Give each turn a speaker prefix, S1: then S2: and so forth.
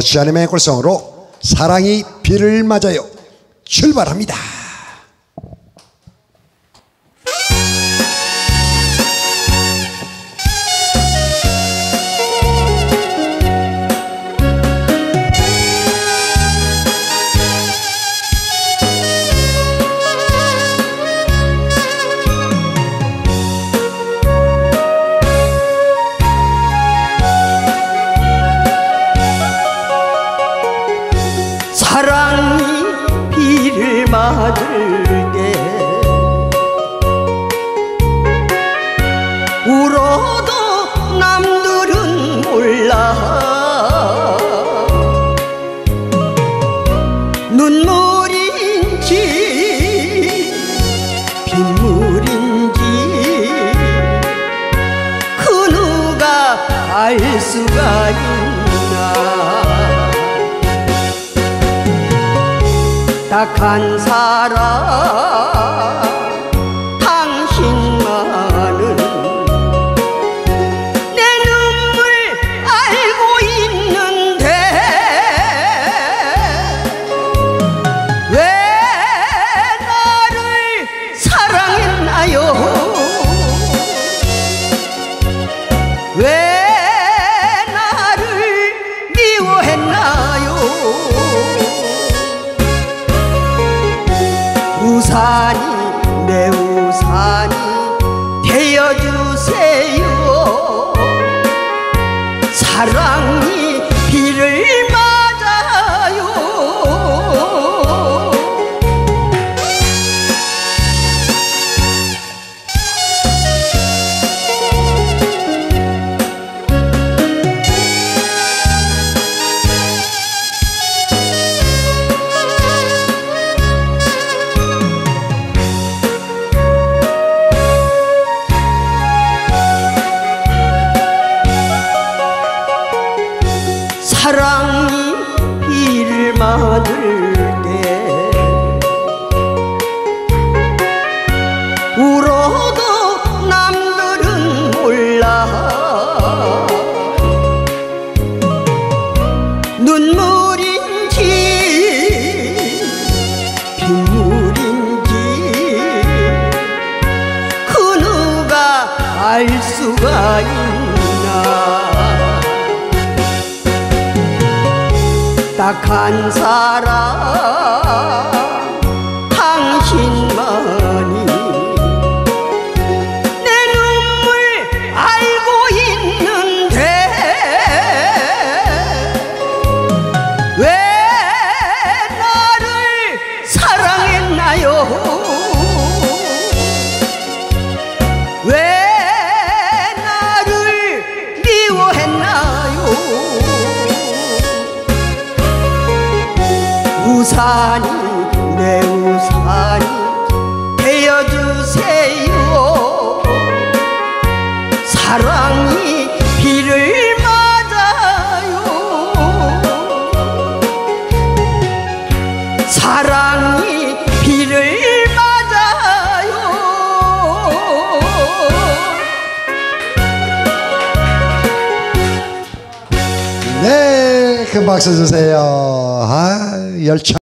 S1: 주하님의 골성으로 사랑이 비를 맞아요. 출발합니다.
S2: 알 수가 있나. 딱 한 사람 우산이 내 우산이 되어주세요. 사랑 맞을 때 울어도 남들은 몰라. 눈물인지 빗물인지 그 누가 알 수가 있나 딱한 사람 당신만이 내 눈물 알고 있는데 왜 나를 사랑했나요? 왜 나를 미워했나요 우산이 내 우산이 되어주세요. 사랑이 비를 맞아요. 사랑이
S1: 네, 큰 박수 주세요. 아, 열차.